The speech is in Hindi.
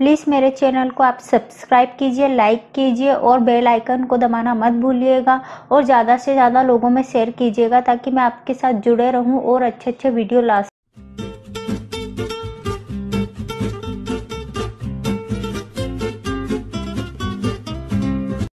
प्लीज़ मेरे चैनल को आप सब्सक्राइब कीजिए, लाइक कीजिए और बेल आइकन को दबाना मत भूलिएगा और ज़्यादा से ज़्यादा लोगों में शेयर कीजिएगा ताकि मैं आपके साथ जुड़े रहूँ और अच्छे अच्छे वीडियो ला